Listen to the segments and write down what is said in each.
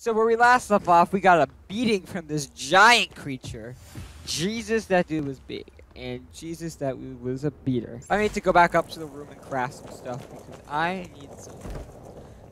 So where we last left off, we got a beating from this giant creature. Jesus, that dude was big. And Jesus, that dude was a beater. I need to go back up to the room and craft some stuff because I need some.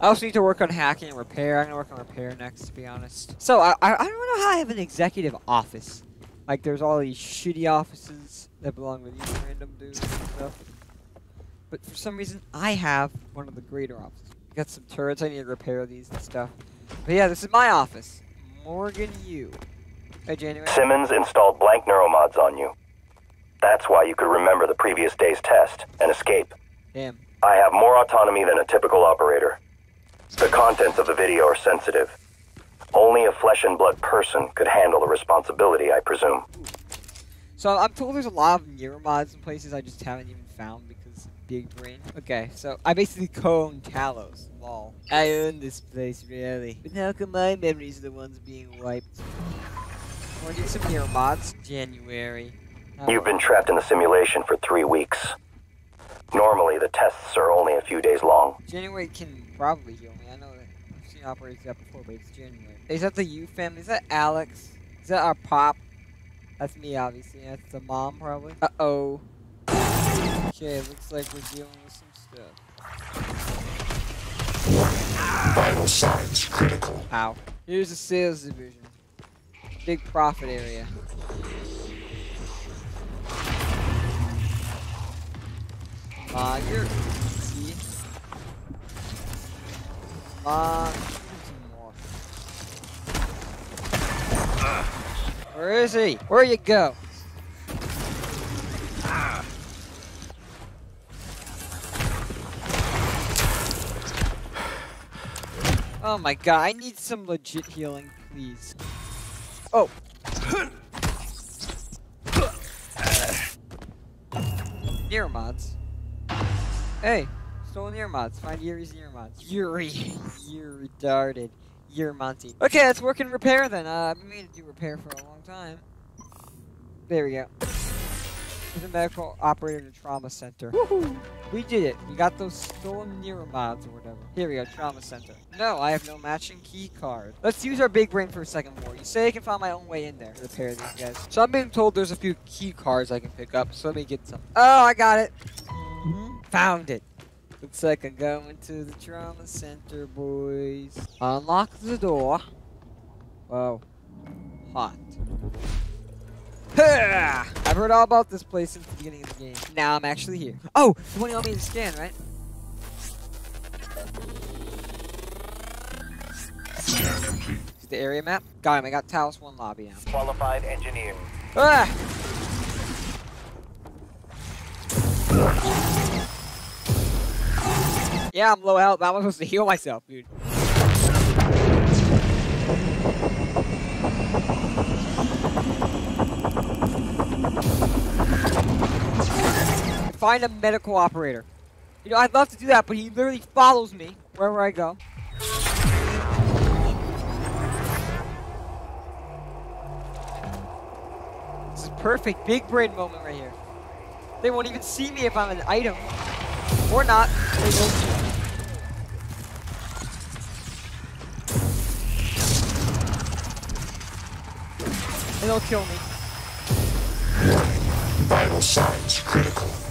I also need to work on hacking and repair. I'm gonna work on repair next, to be honest. So I, I, I don't know how I have an executive office. Like there's all these shitty offices that belong to these random dudes and stuff. But for some reason, I have one of the greater offices. I got some turrets. I need to repair these and stuff. But yeah, this is my office. Morgan Yu. Hey, January. Simmons installed blank neuromods on you. That's why you could remember the previous day's test and escape. Damn. I have more autonomy than a typical operator. The contents of the video are sensitive. Only a flesh and blood person could handle the responsibility, I presume. So I'm told there's a lot of neuromods in places I just haven't even found because big brain. Okay, so I basically co-own Talos. Lol. I own this place, really. But how come my memories are the ones being wiped? Wanna do some neuromods? January. Oh. You've been trapped in the simulation for three weeks. Normally, the tests are only a few days long. January can probably heal me. I know that I've seen operators do that before, but it's January. Is that the Yu family? Is that Alex? Is that our pop? That's me, obviously. That's the mom, probably. Uh-oh. Okay, looks like we're dealing with some stuff. Vital signs critical. Ow. Here's the sales division. Big profit area. On, you're easy. More. Where is he? Where you go? Oh my god, I need some legit healing, please. Oh. Neuromods. Hey, stolen ear mods. Find Yuri's ear mods. Yuri, you're retarded. You're Monty. Okay, let's work in repair then. Uh, I've been meaning to do repair for a long time. There we go. There's a medical operator in a trauma center. We did it. We got those stolen neuromods or whatever. Here we go, trauma center. No, I have no matching key card. Let's use our big brain for a second more. You say I can find my own way in there to repair these guys. So I'm being told there's a few key cards I can pick up, so let me get some. Oh, I got it. Mm-hmm. Found it. Looks like I'm going to the trauma center, boys. Unlock the door. Whoa. Hot. Ha! I've heard all about this place since the beginning of the game. Now I'm actually here. Oh, the one you want me to scan, right? Scan complete. See the area map? Got him. I got Talos 1 lobby now. Qualified engineer. Ah! Yeah, I'm low health. I was supposed to heal myself, dude. Find a medical operator. You know, I'd love to do that, but he literally follows me wherever I go. This is perfect. Big brain moment right here. They won't even see me if I'm an item. Or not. They. And they'll kill me. Warning. Vital signs critical.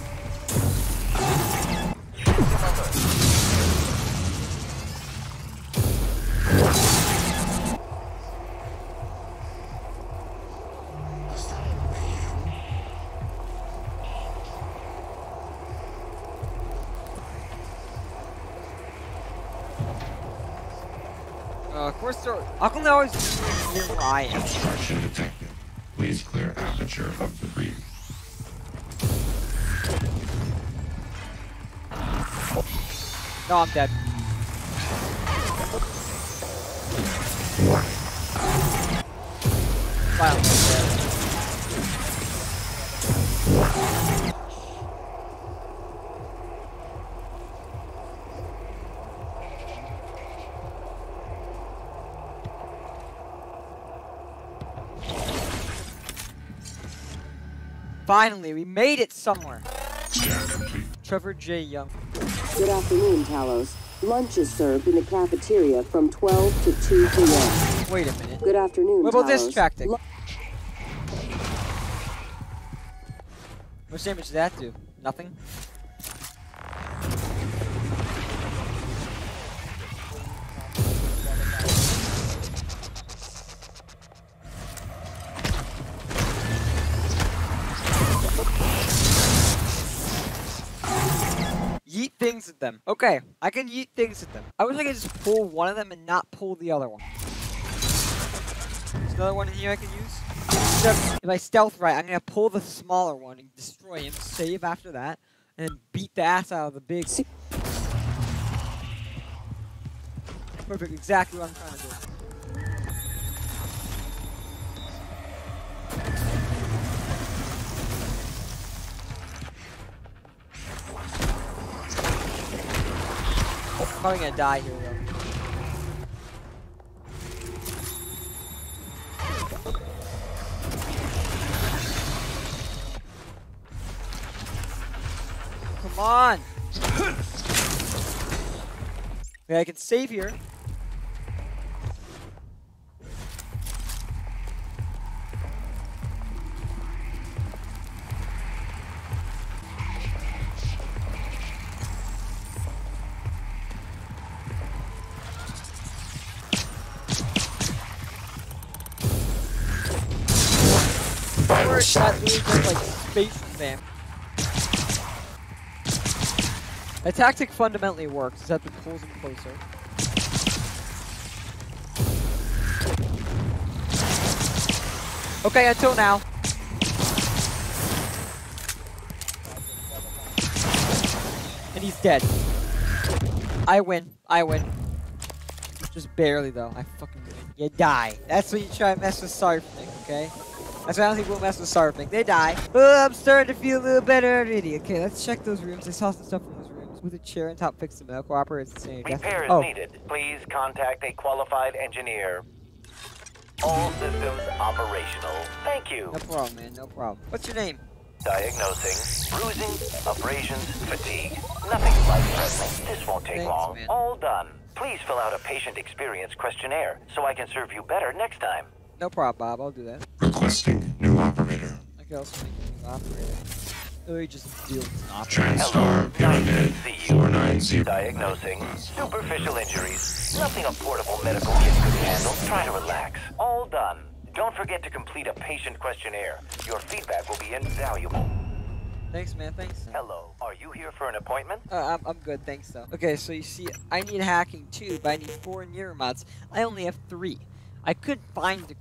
Uh, how come they always near where I am? Obstruction detected. Please clear aperture of debris. No, I'm dead. Wow. Finally, we made it somewhere. Trevor J. Young. Good afternoon, Talos. Lunch is served in the cafeteria from 12 to 2 p.m. Wait a minute. Good afternoon, What about this tactic? What damage does that do? Nothing? Things at them. Okay, I can yeet things at them. I wish I could just pull one of them and not pull the other one. There's another one in here I can use. Except if I stealth right, I'm gonna pull the smaller one and destroy him, save after that, and then beat the ass out of the big one. Perfect, exactly what I'm trying to do. Probably gonna die here though. Come on! Okay, I can save here. That really just like space spam. The tactic fundamentally works, except it pulls him closer. Okay, until now. And he's dead. I win. I win. Just barely though. I fucking win. You die. That's what you try and mess with Sarfnic, okay? That's why I don't think we'll mess with Sarfnic. They die. Oh, I'm starting to feel a little better already. Okay, let's check those rooms. I saw some stuff from those rooms. With a chair and top fix the medical operator. It's insane. Repair is oh, needed. Please contact a qualified engineer. All systems operational. Thank you. no problem, man. No problem. What's your name? Diagnosing, bruising, abrasions, fatigue. Nothing life-threatening. This won't take Thanks, long. man. All done. Please fill out a patient experience questionnaire so I can serve you better next time. No problem, Bob. I'll do that. Requesting new operator. I can also make a new operator. Or you just deal with an operator. TranStar Pyramid 490. Diagnosing superficial injuries. Nothing a portable medical kit could handle. Try to relax. All done. Don't forget to complete a patient questionnaire. Your feedback will be invaluable. Thanks, man. Thanks. Hello. Are you here for an appointment? Uh, I'm, I'm good, thanks though. Okay, so you see, I need hacking too, but I need four neuromods. I only have three. I could find the.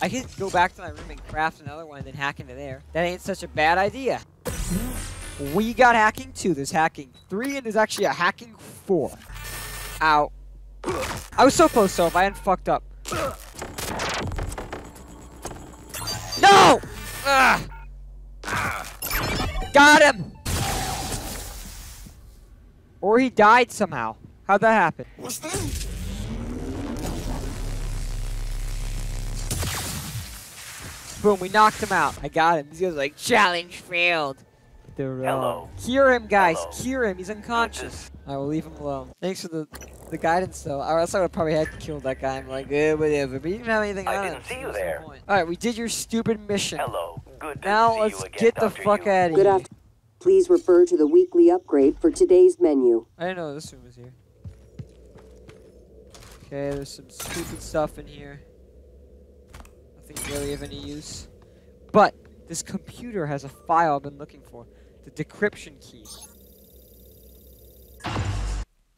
I could go back to my room and craft another one and then hack into there. That ain't such a bad idea. We got hacking two. There's hacking three, and there's actually a hacking four. Ow. I was so close, though. If I hadn't fucked up. No! Ugh. Got him! Or he died somehow. How'd that happen? What's that? Boom, we knocked him out. I got him. He goes like, challenge failed. They're, uh, Hello. Cure him, guys. Hello. Cure him. He's unconscious. I will leave him alone. Thanks for the the guidance, though. Or else I would probably had killed that guy. I'm like, eh, whatever. But you didn't have anything I on didn't him, see you there's no there. point. All right, we did your stupid mission. Hello. Good to Now see let's you again, get the fuck Yu. out of Good here. afternoon. Please refer to the weekly upgrade for today's menu. I didn't know this room was here. Okay, there's some stupid stuff in here. Really of any use. But this computer has a file I've been looking for. The decryption key.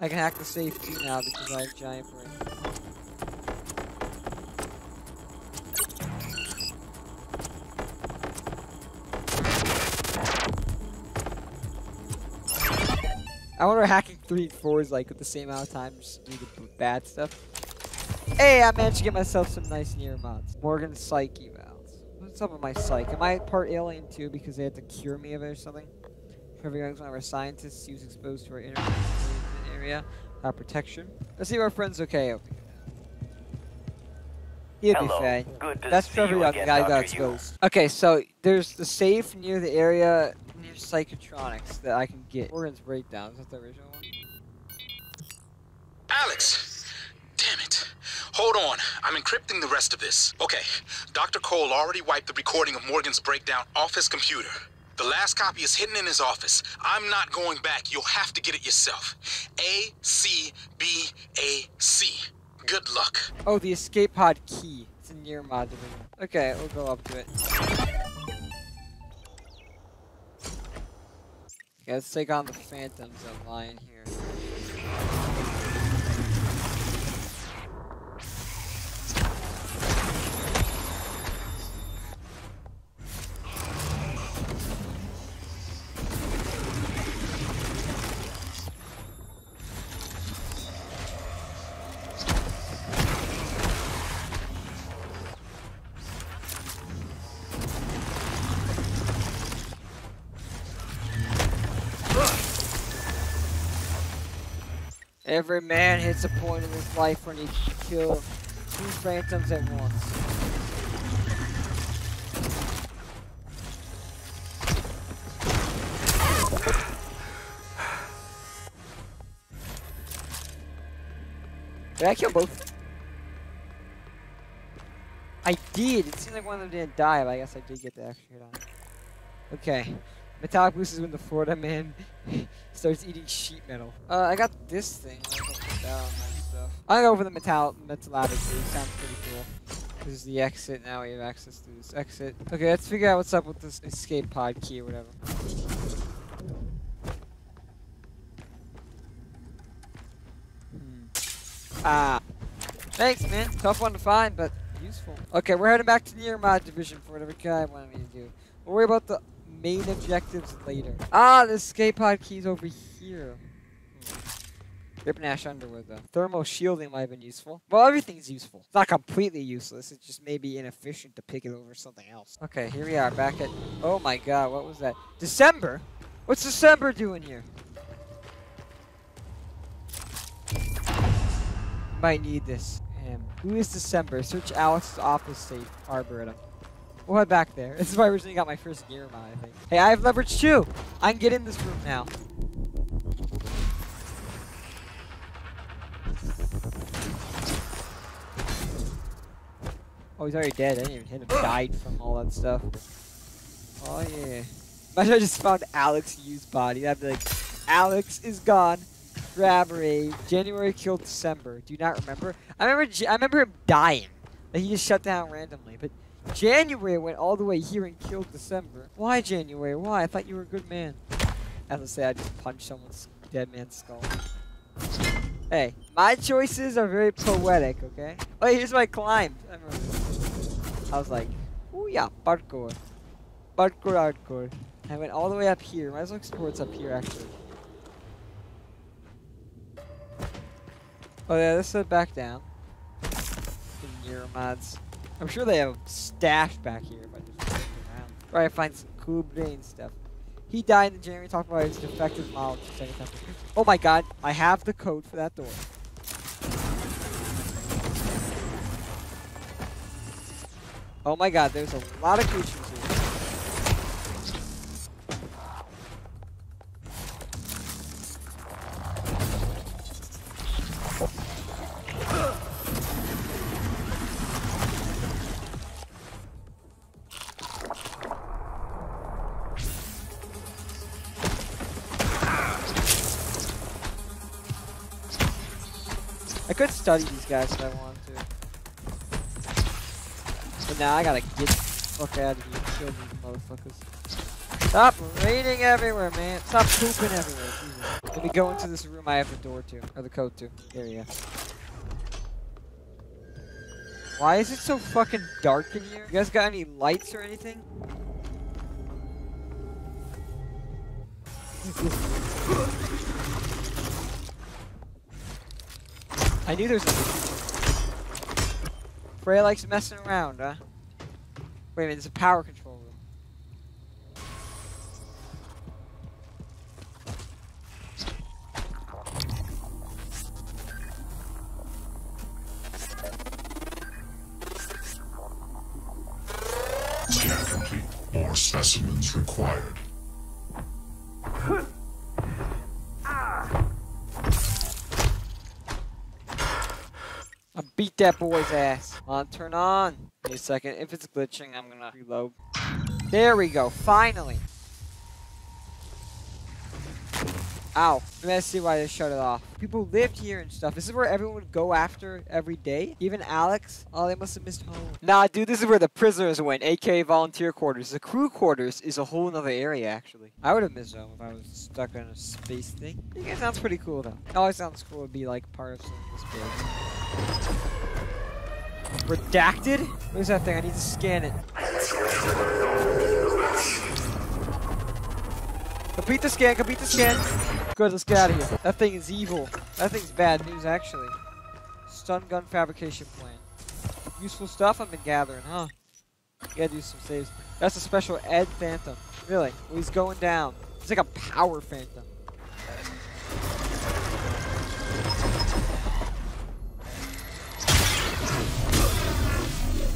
I can hack the safe too now because I have giant brain. I wonder hacking 3 and 4 is like with the same amount of time just do the bad stuff. Hey, I managed to get myself some nice neuromods. Morgan Psyche evals. What's up with my psych? Am I part alien too because they had to cure me of it or something? Every young one of our scientists, he was exposed to our inner area. Our protection. Let's see if our friend's okay over here. He'll be Hello. fine. Good to That's see Trevor you Young, again, the guy who got Dr. Exposed. Okay, so there's the safe near the area near Psychotronics that I can get. Morgan's Breakdown, is that the original one? Alex! Hold on. I'm encrypting the rest of this. Okay. Dr. Cole already wiped the recording of Morgan's breakdown off his computer. The last copy is hidden in his office. I'm not going back. You'll have to get it yourself. A C B A C. Good luck. Oh, the escape pod key. It's in your mod. Okay, we'll go up to it. Okay, let's take on the phantoms that lie in here. Every man hits a point in his life when he can kill two phantoms at once. Did I kill both? I did. It seemed like one of them didn't die, but I guess I did get the extra hit on. Okay. Metallic boost is when the Florida man starts eating sheet metal. Uh, I got this thing. I don't know that on my stuff. I'll go for the metal metallic. It sounds pretty cool. This is the exit. Now we have access to this exit. Okay, let's figure out what's up with this escape pod key or whatever. Hmm. Ah. Thanks, man. Tough one to find, but useful. Okay, we're heading back to the Mod division for whatever guy wanted me to do. We'll worry about the main objectives later. Ah, the escape pod key's over here. Hmm. Rip Nash Underwood, though. Thermal shielding might have been useful. Well, everything's useful. It's not completely useless. It's just maybe inefficient to pick it over something else. Okay, here we are, back at... Oh my god, what was that? December? What's December doing here? Might need this. Who is December? Search Alex's office safe, Arboretum. We'll back there. This is why I originally got my first gear mod, I think. Hey, I have leverage too! I can get in this room now. Oh, he's already dead. I didn't even hit him. Died from all that stuff. Oh, yeah. Imagine I just found Alex used body. I'd be like, Alex is gone. Grab raid. January killed December. Do you not remember? I remember. I remember him dying. Like he just shut down randomly. But January went all the way here and killed December. Why January? Why? I thought you were a good man. As I say, I just punched someone's dead man's skull. Hey, my choices are very poetic. Okay. Oh, here's my climb. I. I was like, oh yeah, parkour. Parkour hardcore. I went all the way up here. Might as well explore what's up here, actually. Oh yeah, let's head back down. Euro mods. I'm sure they have stash back here if I just look around. Or I find some cool brain stuff. He died in the Jeremy talked about his defective model to. Oh my god, I have the code for that door. Oh my god, there's a lot of creatures study these guys if I wanted to. But now I gotta get the fuck out of here. Kill these motherfuckers. Stop raining everywhere, man. Stop pooping everywhere. Jesus. Let me go into this room I have the door to. Or the code to. There we go. Why is it so fucking dark in here? You guys got any lights or anything? I knew there's a Freya likes messing around, huh? Wait a minute, there's a power control room. Scan complete. More specimens required. That boy's ass. On, turn on. Wait a second. If it's glitching, I'm gonna reload. There we go. Finally. Ow. I Let's see why they shut it off. People lived here and stuff. This is where everyone would go after every day. Even Alex. Oh, they must have missed home. Nah, dude, this is where the prisoners went, aka volunteer quarters. The crew quarters is a whole nother area, actually. I would have missed home if I was stuck on a space thing. I think it sounds pretty cool, though. It always sounds cool to be, like, part of something this big. Redacted? What is that thing? I need to scan it. Complete the scan, complete the scan. Good, let's get out of here. That thing is evil. That thing's bad news, actually. Stun gun fabrication plan. Useful stuff I've been gathering, huh? Gotta do some saves. That's a special Ed Phantom. Really? Well, he's going down. It's like a power Phantom.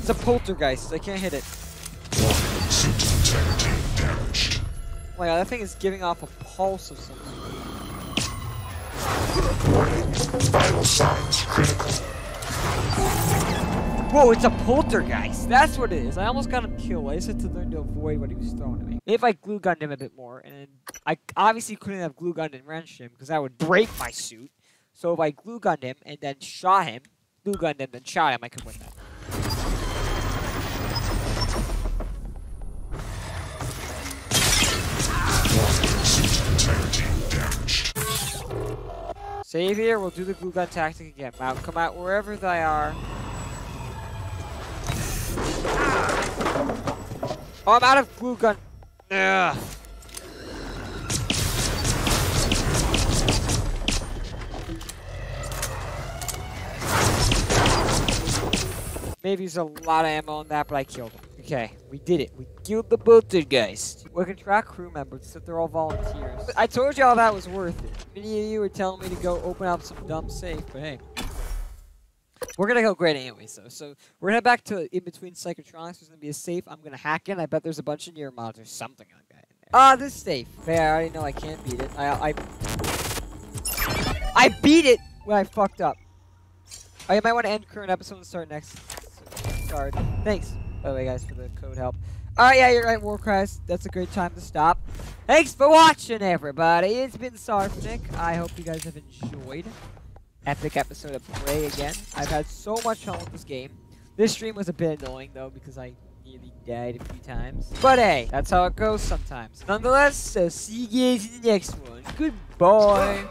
It's a poltergeist. I can't hit it. My god, that thing is giving off a pulse of something. Vital signs critical. Whoa, it's a poltergeist. That's what it is. I almost got him killed. I just had to learn to avoid what he was throwing at me. If I glue gunned him a bit more, and I obviously couldn't have glue gunned and wrenched him because that would break my suit. So if I glue gunned him and then shot him, glue gunned him and shot him, I could win that. Save here. We'll do the glue gun tactic again. Out, come out wherever they are. Ah! Oh, I'm out of glue gun. Ugh. Maybe there's a lot of ammo on that, but I killed him. Okay, we did it. We killed the poltergeist. We can track crew members, except they're all volunteers. I told y'all that was worth it. Many of you were telling me to go open up some dumb safe, but hey. We're gonna go great anyway, so so we're gonna head back to in between psychotronics. There's gonna be a safe. I'm gonna hack in. I bet there's a bunch of neuromods or something like that in there. Ah, this safe. Yeah, I already know I can't beat it. I I I beat it when I fucked up. Oh, you might want to end current episode and start next. Sorry. Thanks, by the way, guys, for the code help. Alright, yeah, you're right, Warcries. That's a great time to stop. Thanks for watching, everybody. It's been Sarfnic. I hope you guys have enjoyed. Epic episode of Prey again. I've had so much fun with this game. This stream was a bit annoying, though, because I nearly died a few times. But hey, that's how it goes sometimes. Nonetheless, so see you guys in the next one. Goodbye.